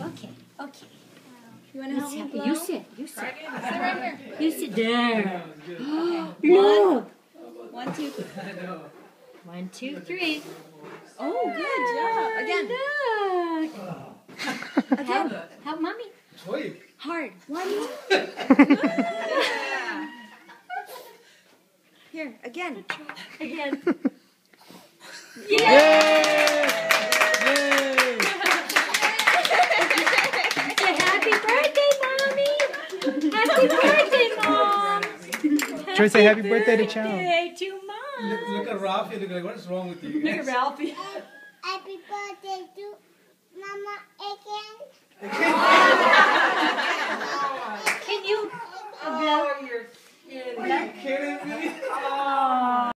Okay, okay. You want to help me blow? You sit, you sit. Sit right here. You sit there. Look. One, two. One, two, three. Oh, good job. Again. Look. Help, help mommy. Hard. One. Here, again. Again. Say happy birthday, mommy. Happy birthday, mom. Troy, say happy birthday to Chau. Birthday to mom. Look, look at Ralphie. Look like, what is wrong with you? Look at Ralphie. Happy birthday to Mama again. Can you? Are you kidding me?